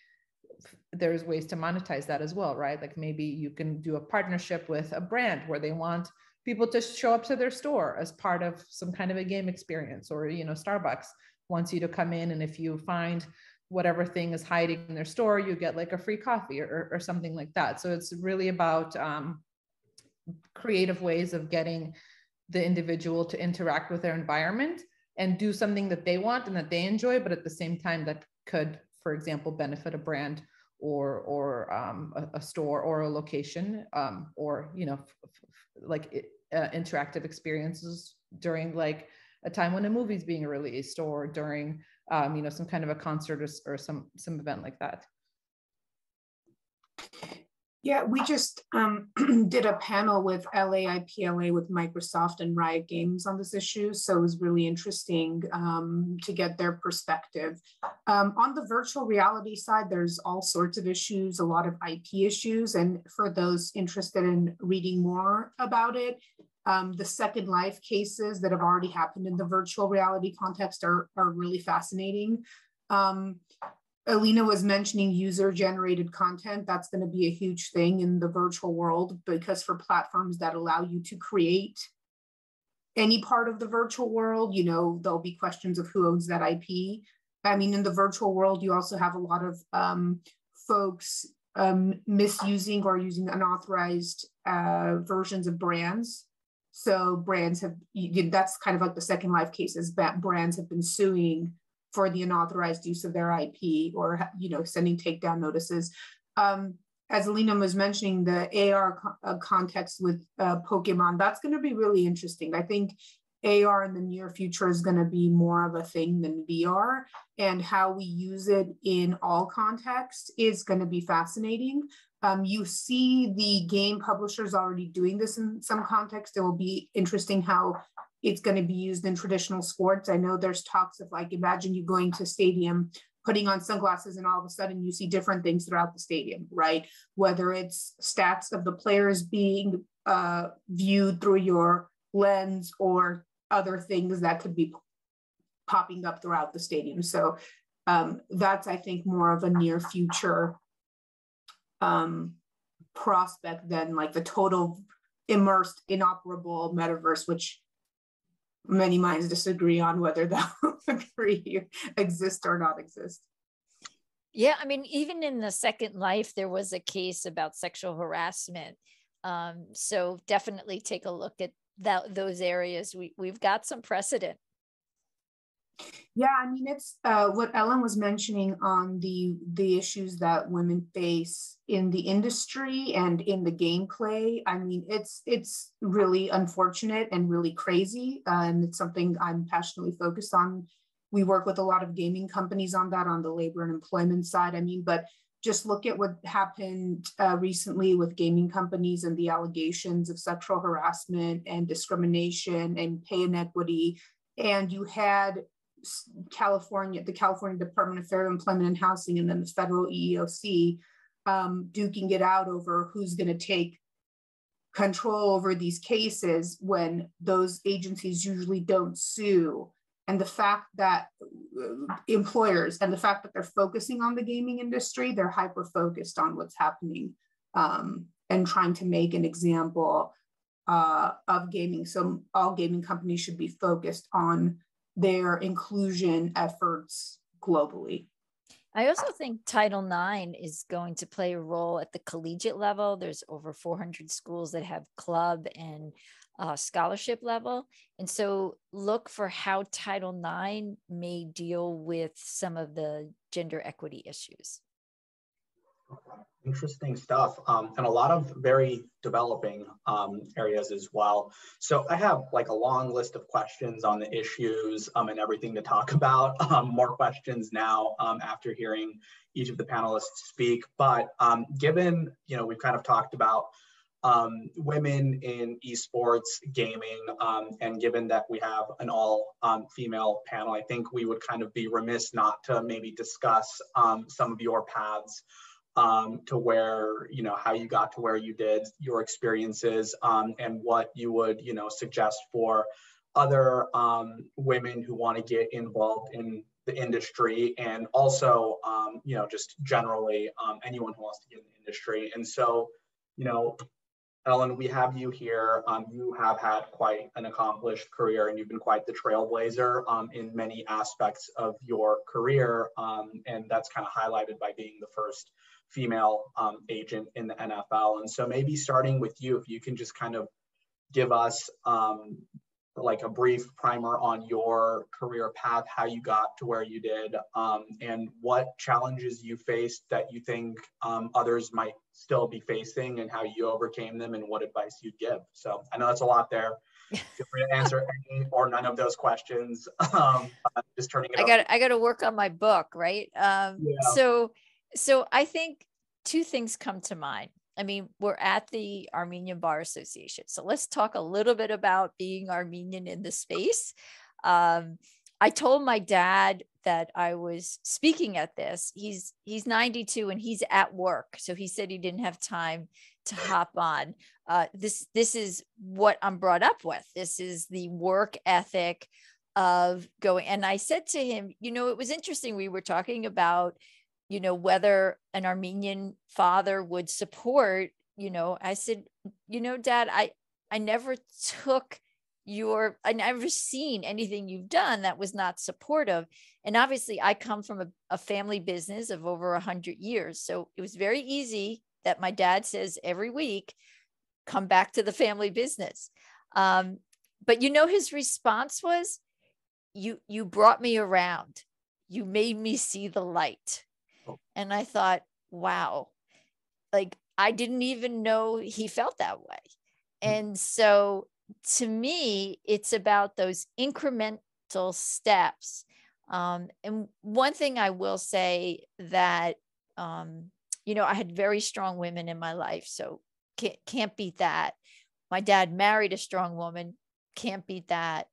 [SPEAKER 3] there's ways to monetize that as well, right? Like maybe you can do a partnership with a brand where they want people to show up to their store as part of some kind of a game experience, or you know, Starbucks wants you to come in, and if you find whatever thing is hiding in their store, you get like a free coffee or, or something like that. So it's really about um, creative ways of getting the individual to interact with their environment and do something that they want and that they enjoy, but at the same time that could, for example, benefit a brand or or um, a, a, store or a location um, or you know f- f- like uh, interactive experiences during like a time when a movie's being released or during um, you know some kind of a concert or, or some some event like that
[SPEAKER 2] yeah, we just um, did a panel with LAIPLA with Microsoft and Riot Games on this issue. So it was really interesting um, to get their perspective. Um, on the virtual reality side, there's all sorts of issues, a lot of IP issues. And for those interested in reading more about it, um, the Second Life cases that have already happened in the virtual reality context are, are really fascinating. Um, Elina was mentioning user generated content. That's going to be a huge thing in the virtual world because for platforms that allow you to create any part of the virtual world, you know, there'll be questions of who owns that IP. I mean, in the virtual world, you also have a lot of um, folks um, misusing or using unauthorized uh, versions of brands. So brands have, that's kind of like the second life cases, that brands have been suing for the unauthorized use of their IP or you know sending takedown notices. Um, as Elina was mentioning, the AR co uh, context with uh, Pokemon, that's going to be really interesting. I think AR in the near future is going to be more of a thing than VR, and how we use it in all contexts is going to be fascinating. Um, you see the game publishers already doing this in some context. It will be interesting how it's going to be used in traditional sports. I know there's talks of like, imagine you going to stadium putting on sunglasses and all of a sudden you see different things throughout the stadium, right? Whether it's stats of the players being uh, viewed through your lens or other things that could be popping up throughout the stadium. So um, that's, I think, more of a near future um, prospect than like the total immersed, interoperable metaverse, which many minds disagree on whether that agree exist or not exist.
[SPEAKER 4] Yeah, I mean, even in the Second Life, there was a case about sexual harassment. Um, so definitely take a look at that those areas. We we've got some precedent.
[SPEAKER 2] Yeah, I mean, it's uh, what Ellen was mentioning on the the issues that women face in the industry and in the gameplay. I mean, it's it's really unfortunate and really crazy, uh, and it's something I'm passionately focused on. We work with a lot of gaming companies on that on the labor and employment side. I mean, but just look at what happened uh, recently with gaming companies and the allegations of sexual harassment and discrimination and pay inequity. And you had California, the California Department of Fair Employment and Housing, and then the federal EEOC um, duking it out over who's going to take control over these cases when those agencies usually don't sue. And the fact that uh, employers and the fact that they're focusing on the gaming industry, they're hyper focused on what's happening um, and trying to make an example uh, of gaming. So all gaming companies should be focused on their inclusion efforts globally.
[SPEAKER 4] I also think Title IX is going to play a role at the collegiate level. There's over 400 schools that have club and uh, scholarship level. And so look for how Title IX may deal with some of the gender equity issues.
[SPEAKER 1] Interesting stuff, um, and a lot of very developing um, areas as well. So I have like a long list of questions on the issues um, and everything to talk about. Um, more questions now um, after hearing each of the panelists speak. But um, given you know we've kind of talked about women in esports gaming, and given that we have an all-female panel, I think we would kind of be remiss not to maybe discuss some of your paths um, to where you know how you got to where you did your experiences um, and what you would you know suggest for other um, women who want to get involved in the industry and also um, you know just generally um, anyone who wants to get in the industry and so you know Ellen, we have you here. Um, you have had quite an accomplished career and you've been quite the trailblazer um, in many aspects of your career. Um, and that's kind of highlighted by being the first female um, agent in the NFL. And so maybe starting with you, if you can just kind of give us um, like a brief primer on your career path, how you got to where you did, um, and what challenges you faced that you think um, others might still be facing, and how you overcame them, and what advice you'd give. So I know that's a lot there. Feel free to answer any or none of those questions. Um, just turning it.
[SPEAKER 4] I got I got to work on my book, right? Um, yeah. So so I think two things come to mind. I mean, we're at the Armenian Bar Association. So let's talk a little bit about being Armenian in the space. Um, I told my dad that I was speaking at this. He's he's 92 and he's at work, so he said he didn't have time to hop on. Uh, this this is what I'm brought up with. This is the work ethic of going. And I said to him, you know, it was interesting. We were talking about you know whether an armenian father would support you know i said you know dad i i never took your i never seen anything you've done that was not supportive. And obviously i come from a, a family business of over a 100 years so it was very easy that my dad says every week come back to the family business. Um, but you know his response was you you brought me around. You made me see the light and I thought, wow, like I didn't even know he felt that way. Mm. And so to me, it's about those incremental steps. Um, and one thing I will say that, um, you know, I had very strong women in my life, so can't, can't beat that. My dad married a strong woman, can't beat that.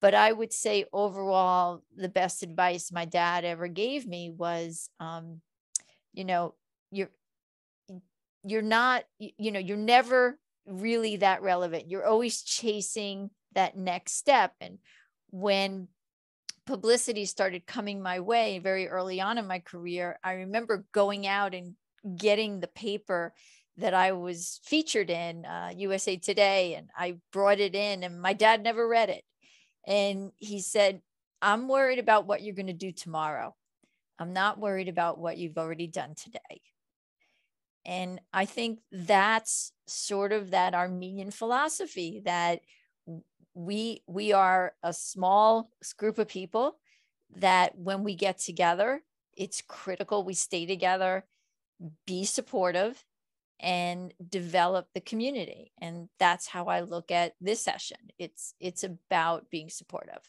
[SPEAKER 4] But I would say overall, the best advice my dad ever gave me was, um, you know, you're you're not, you know, you're never really that relevant. You're always chasing that next step. And when publicity started coming my way very early on in my career, I remember going out and getting the paper that I was featured in uh, USA Today, and I brought it in, and my dad never read it. And he said, I'm worried about what you're going to do tomorrow. I'm not worried about what you've already done today. And I think that's sort of that Armenian philosophy that we we are a small group of people that when we get together, it's critical we stay together, be supportive, and develop the community. And that's how I look at this session. It's it's about being supportive.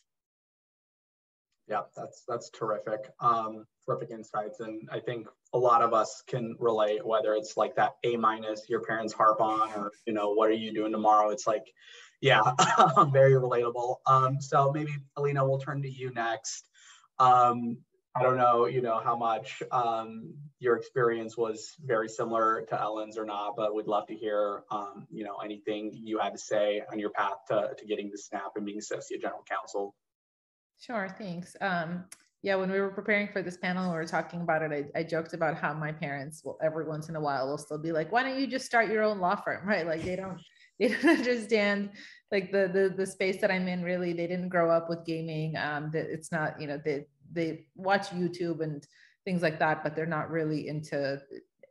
[SPEAKER 1] Yeah, that's that's terrific. Um, terrific insights, and I think a lot of us can relate. Whether it's like that A minus your parents harp on, or you know, what are you doing tomorrow? It's like, yeah, very relatable. Um, so maybe Elina, we'll turn to you next. Um, I don't know, you know, how much um, your experience was very similar to Ellen's or not, but we'd love to hear, um, you know, anything you had to say on your path to, to getting the SNAP and being Associate General Counsel.
[SPEAKER 3] Sure, thanks. Um, yeah, when we were preparing for this panel, we were talking about it. I, I, joked about how my parents will every once in a while will still be like, "Why don't you just start your own law firm?" Right? Like they don't they don't understand like the the the space that I'm in. Really, they didn't grow up with gaming. Um, that it's not you know they they watch YouTube and things like that, but they're not really into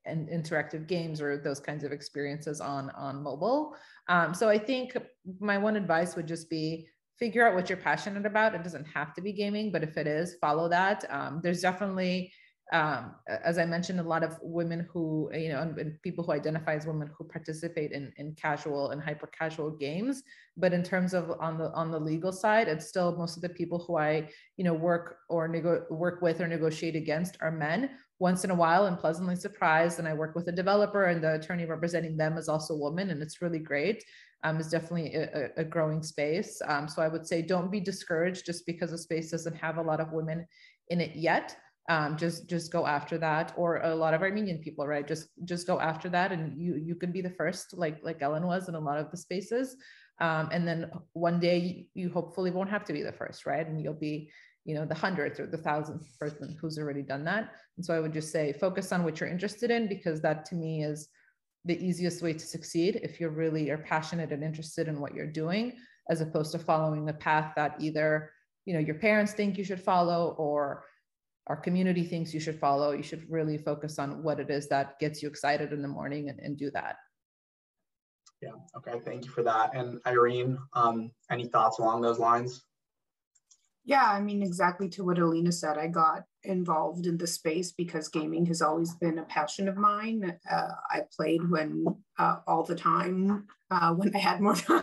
[SPEAKER 3] and interactive games or those kinds of experiences on on mobile. Um, so I think my one advice would just be figure out what you're passionate about. It doesn't have to be gaming, but if it is, follow that. Um, there's definitely, um, as I mentioned, a lot of women who, you know, and, and, people who identify as women who participate in, in casual and hyper casual games. But in terms of on the on the legal side, it's still most of the people who I, you know, work or nego- work with or negotiate against are men. Once in a while, I'm pleasantly surprised, and I work with a developer, and the attorney representing them is also a woman, and it's really great um, is definitely a, a growing space. Um, so I would say don't be discouraged just because a space doesn't have a lot of women in it yet. Um, just just go after that, or a lot of Armenian people, right? Just just go after that, and you you can be the first, like like Ellen was in a lot of the spaces. Um, and then one day you hopefully won't have to be the first, right? And you'll be you know the hundredth or the thousandth person who's already done that. And so I would just say focus on what you're interested in because that to me is the easiest way to succeed if you really are passionate and interested in what you're doing as opposed to following the path that either you know your parents think you should follow or our community thinks you should follow you should really focus on what it is that gets you excited in the morning and, and do that
[SPEAKER 1] yeah okay thank you for that and irene um, any thoughts along those lines
[SPEAKER 2] yeah, I mean, exactly to what Elina said. I got involved in the space because gaming has always been a passion of mine. Uh, I played when uh, all the time uh, when I had more time.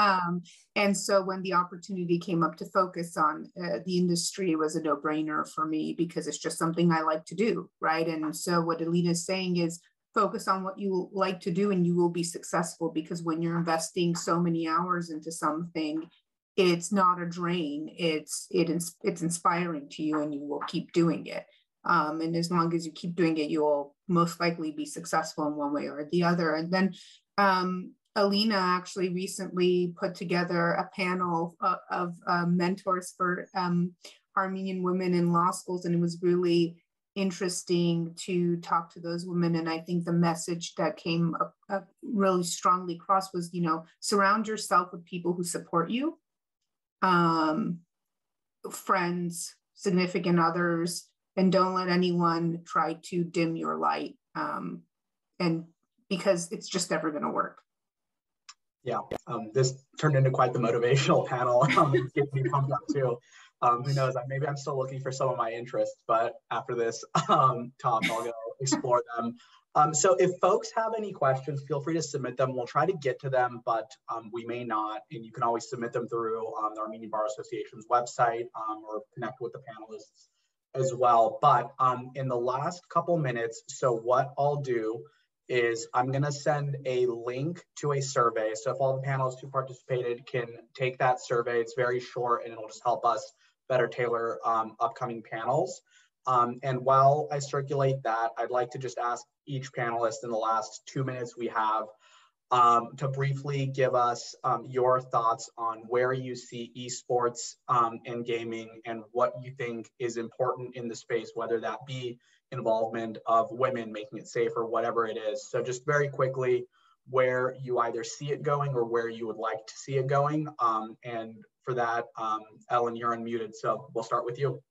[SPEAKER 2] Um, and so when the opportunity came up to focus on uh, the industry, was a no-brainer for me because it's just something I like to do, right? And so what Elina is saying is focus on what you like to do and you will be successful because when you're investing so many hours into something it's not a drain. It's it it's inspiring to you and you will keep doing it. Um, and as long as you keep doing it you'll most likely be successful in one way or the other. And then um, Elina actually recently put together a panel of, of uh, mentors for um, armenian women in law schools and it was really interesting to talk to those women and i think the message that came up, up really strongly across was you know surround yourself with people who support you um, friends, significant others, and don't let anyone try to dim your light. Um, and because it's just never going to work.
[SPEAKER 1] Yeah, um, this turned into quite the motivational panel. Um, gets me pumped up too. Um, who knows? Maybe I'm still looking for some of my interests, but after this um, talk, I'll go explore them. Um, so if folks have any questions, feel free to submit them. We'll try to get to them, but um, we may not. And you can always submit them through um, the Armenian Bar Association's website um, or connect with the panelists as well. But um, in the last couple minutes, so what I'll do is I'm going to send a link to a survey. So if all the panelists who participated can take that survey, it's very short and it'll just help us better tailor um, upcoming panels. Um, and while I circulate that, I'd like to just ask each panelist in the last two minutes we have um, to briefly give us um, your thoughts on where you see esports um, and gaming and what you think is important in the space, whether that be involvement of women, making it safer, whatever it is. So just very quickly, where you either see it going or where you would like to see it going. Um, and for that, um, Ellen, you're unmuted, so we'll start with you.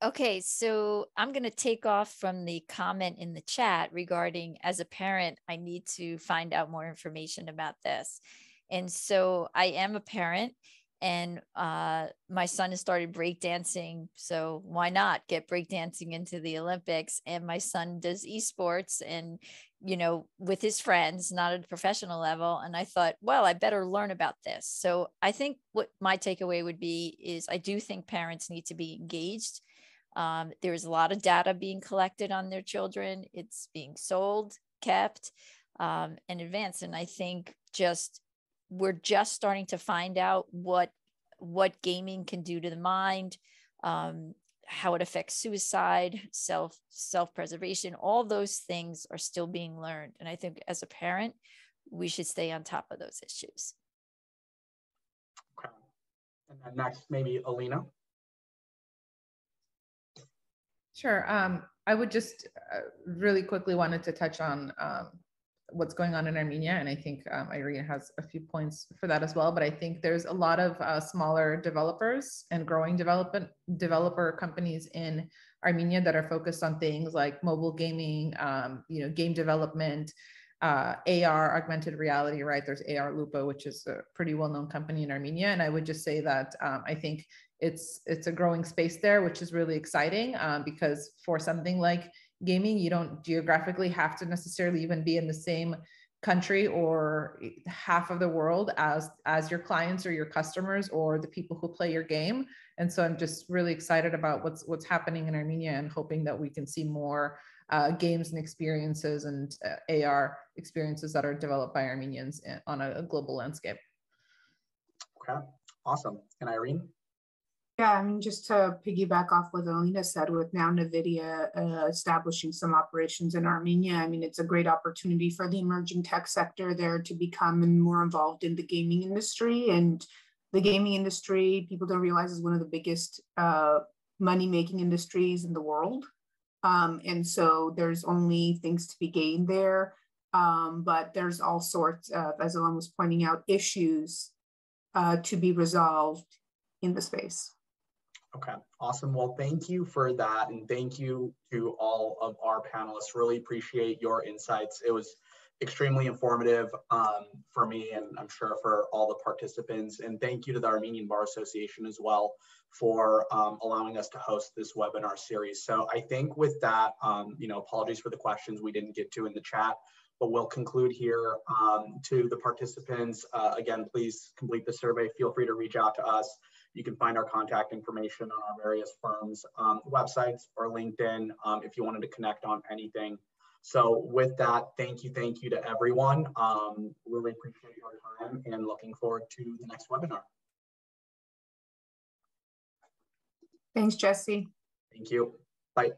[SPEAKER 4] Okay, so I'm going to take off from the comment in the chat regarding as a parent, I need to find out more information about this. And so I am a parent and uh, my son has started breakdancing. So why not get breakdancing into the Olympics? And my son does esports and, you know, with his friends, not at a professional level. And I thought, well, I better learn about this. So I think what my takeaway would be is I do think parents need to be engaged um, there's a lot of data being collected on their children. It's being sold, kept, um, and advanced. And I think just we're just starting to find out what what gaming can do to the mind, um, how it affects suicide, self self preservation. All those things are still being learned. And I think as a parent, we should stay on top of those issues.
[SPEAKER 1] Okay. And then next, maybe Elina.
[SPEAKER 3] Sure. Um, I would just uh, really quickly wanted to touch on um, what's going on in Armenia, and I think um, Irene has a few points for that as well. But I think there's a lot of uh, smaller developers and growing development developer companies in Armenia that are focused on things like mobile gaming, um, you know, game development, uh, AR, augmented reality. Right? There's Arloopa, which is a pretty well-known company in Armenia, and I would just say that um, I think it's it's a growing space there, which is really exciting um, because for something like gaming, you don't geographically have to necessarily even be in the same country or half of the world as as your clients or your customers or the people who play your game and so i'm just really excited about what's what's happening in armenia and hoping that we can see more uh, games and experiences and uh, ar experiences that are developed by armenians eh, on a, a global landscape
[SPEAKER 1] okay awesome and irene
[SPEAKER 2] yeah, I mean, just to piggyback off what Elina said, with now NVIDIA uh, establishing some operations in Armenia, I mean, it's a great opportunity for the emerging tech sector there to become more involved in the gaming industry. And the gaming industry, people don't realize, is one of the biggest uh, money making industries in the world. Um, and so there's only things to be gained there. Um, but there's all sorts of, as Ellen was pointing out, issues uh, to be resolved in the space.
[SPEAKER 1] Okay, awesome. Well, thank you for that. And thank you to all of our panelists. Really appreciate your insights. It was extremely informative um, for me and I'm sure for all the participants. And thank you to the Armenian Bar Association as well for um, allowing us to host this webinar series. So I think with that, um, you know, apologies for the questions we didn't get to in the chat, but we'll conclude here um, to the participants. Uh, again, please complete the survey. Feel free to reach out to us. You can find our contact information on our various firms' um, websites or LinkedIn um, if you wanted to connect on anything. So with that, thank you, thank you to everyone. Um, really appreciate your time and looking forward to the next webinar.
[SPEAKER 2] Thanks, Jesse.
[SPEAKER 1] Thank you. Bye.